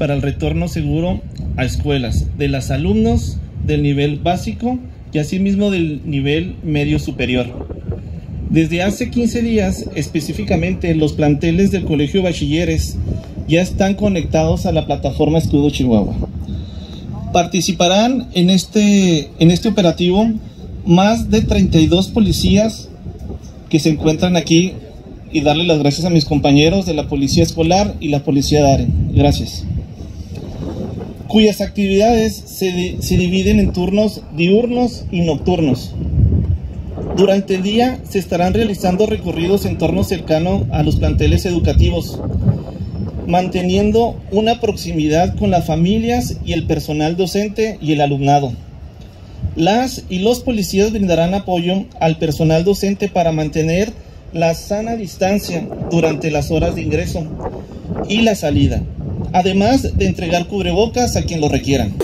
para el retorno seguro a escuelas de los alumnos del nivel básico y asimismo del nivel medio superior. Desde hace 15 días, específicamente, los planteles del Colegio Bachilleres ya están conectados a la plataforma Escudo Chihuahua. Participarán en este, en este operativo más de 32 policías que se encuentran aquí y darle las gracias a mis compañeros de la Policía Escolar y la Policía de Aren. Gracias. Cuyas actividades se, se dividen en turnos diurnos y nocturnos. Durante el día se estarán realizando recorridos en torno cercano a los planteles educativos, manteniendo una proximidad con las familias y el personal docente y el alumnado. Las y los policías brindarán apoyo al personal docente para mantener la sana distancia durante las horas de ingreso y la salida, además de entregar cubrebocas a quien lo requieran.